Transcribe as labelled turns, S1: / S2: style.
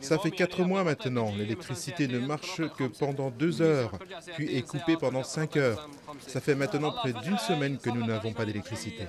S1: Ça fait quatre mois maintenant. L'électricité ne marche que pendant deux heures, puis est coupée pendant cinq heures. Ça fait maintenant près d'une semaine que nous n'avons pas d'électricité.